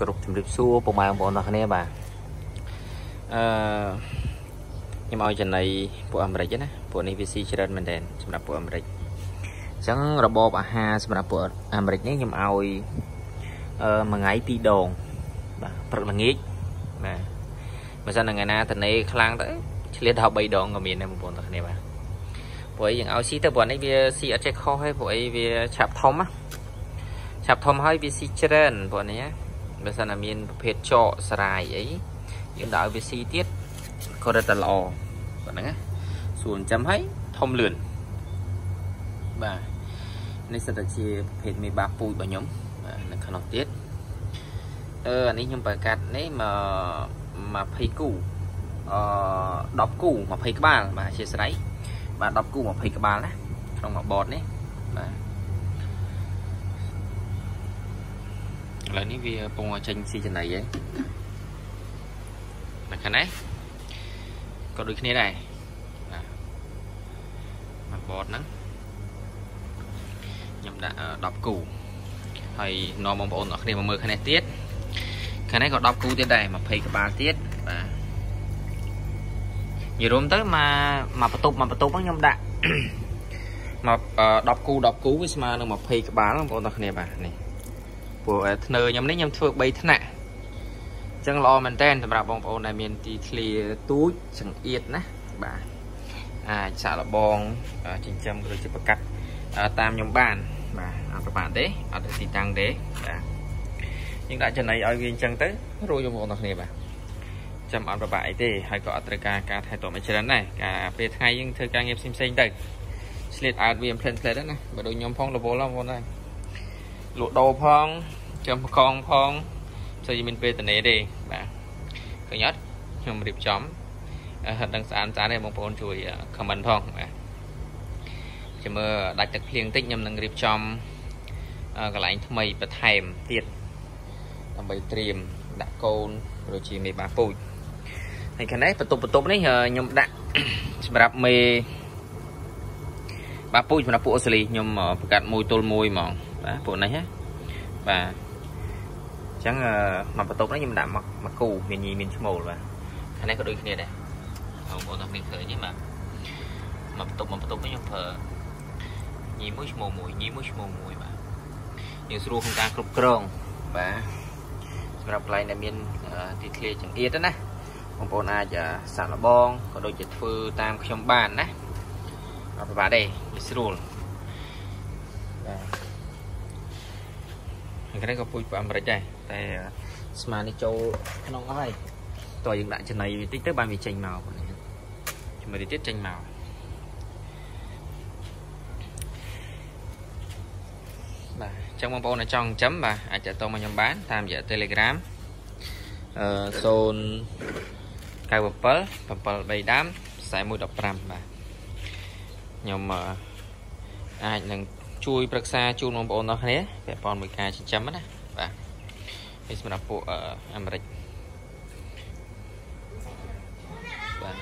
គ្រប់ជំរាបសួរពុកម៉ែបងប្អូនទាំងគ្នាបាទអឺខ្ញុំឲ្យចំណៃពួកអាមេរិកណាពួកនេះវាស៊ីច្រើនមែនទែនសម្រាប់ពួកអាមេរិកអញ្ចឹងរបបអាហារសម្រាប់ពួកអាមេរិកនេះខ្ញុំឲ្យអឺមួយថ្ងៃពីរដងបាទព្រឹកល្ងាចបាទបើសិនថ្ងៃណាតនេខ្លាំងទៅឆ្លៀតដល់3ដងក៏មានដែរបងប្អូនទាំងគ្នាបាទព្រោះអីយើងឲ្យស៊ីទៅព្រោះនេះវាស៊ីអត់ចេះខុសទេព្រោះអីវាឆាប់ធំណាឆាប់ធំហើយវាស៊ីច្រើនព្រោះនេះណា បើសិនតែមានប្រភេទចកស្រាយអីយើងដាក់ឲ្យវាស៊ីទៀតក៏រឹតតែល្អប៉ុណ្ណឹងណាសួនចាំឲ្យធំលឿនបាទនេះសិតតែជាប្រភេទមេបាពូជរបស់ខ្ញុំបាទនៅក្នុងទៀតអឺអានេះខ្ញុំប្រកាសនេះមក20គូអឺ10គូ20ក្បាលបាទអធិស្ឋានបាទ10គូ20ក្បាលណាក្នុងមួយបតនេះបាទ ឥឡូវនេះវាពងចេញស៊ីចំណៃហើយនៅខាងនេះក៏ដូចគ្នាដែរបាទមួយបតហ្នឹងខ្ញុំដាក់10គូហើយនាំបងប្អូនអរគ្នាមកមើលខាងនេះទៀតខាងនេះក៏10គូទៀតដែរ20ក្បាលទៀតបាទនិយាយរួមទៅមកមកបន្ទប់មកបន្ទប់ហ្នឹងខ្ញុំដាក់មក10គូ10គូវាស្មើនឹង20ក្បាលបងប្អូនអរគ្នាបាទនេះ ព្រោះធ្នើខ្ញុំនេះខ្ញុំធ្វើ3ថ្នាក់អញ្ចឹងល្អមែនតើសម្រាប់បងប្អូនដែលមានទីធ្លាទូចចង្អៀតណាបាទអាចសាក់លបងចិញ្ចឹមឬជាប្រកាត់តាមខ្ញុំបានបាទអត់ប្របាក់ទេអត់ទីតាំងទេបាទយើងដាក់ចំណៃឲ្យវាអញ្ចឹងទៅរួចបងប្អូនទាំងគ្នាបាទចាំអត់ប្របាក់អីទេហើយក៏អត់ត្រូវការការថែទាំឲ្យច្រើនដែរការពេលថ្ងៃយើងធ្វើការងារផ្សេងផ្សេងទៅឆ្លៀតអើតវាផ្លែនផ្លែនណាបើដូចខ្ញុំផងរវល់បងប្អូនដែរ លក់ដូរផងចំកងផងស្អីមានពេលតនេទេបាទឃើញអត់ខ្ញុំរៀបចំហិតដឹងស្អាតស្អាតទេបងប្អូនជួយ comment ផងបាទចាំមើលដាច់ទឹកភ្លៀងតិចខ្ញុំនឹងរៀបចំកន្លែងថ្មីបន្ថែមទៀតដើម្បីត្រៀមដាក់កូនឬជាមេបាពូជហើយខាងនេះបន្ទប់បន្ទប់នេះខ្ញុំដាក់សម្រាប់មេ បាពូជសម្រាប់ពួកអូស្ត្រាលីខ្ញុំប្រកាសមួយទល់មួយហ្មងបាទពួកនេះណាបាទអញ្ចឹងមកបន្ទប់នេះខ្ញុំដាក់មកមកគូមានញីមានឈ្មោលបាទខាងនេះក៏ដូចគ្នាដែរបងប្អូនទាំងនេះឃើញទេបាទមកបន្ទប់មកបន្ទប់នេះខ្ញុំប្រើញីមួយឈ្មោលមួយញីមួយឈ្មោលមួយបាទយើងស្រួលក្នុងការគ្រប់គ្រងបាទសម្រាប់កន្លែងដែលមានទីធ្លាចង្អៀតណាបងប្អូនអាចសាក់លបងក៏ដូចជាធ្វើតាមខ្ញុំបានណា អត់ពិបាកទេវាស្រួលបាទហើយក៏ពូជពីអាមេរិកដែរតែស្មាននេះចូលក្នុងអស់ហើយតើយើងដាក់ចំណៃវាតិចទៅបានវាចេញមកនេះចំណៃទៀតចេញមកបាទអញ្ចឹងបងប្អូនចង់ចិញ្ចឹមបាទអាចតតមកខ្ញុំបាន តាមរយៈ Telegram អឺ097 7 3ដាម4115បាទ ខ្ញុំអាចនឹងជួយប្រឹក្សាជូនបងប្អូនអស់គ្នាពាក់ព័ន្ធមួយការចិញ្ចឹមណាបាទនេះសម្រាប់ពួកអាមេរិកបាទ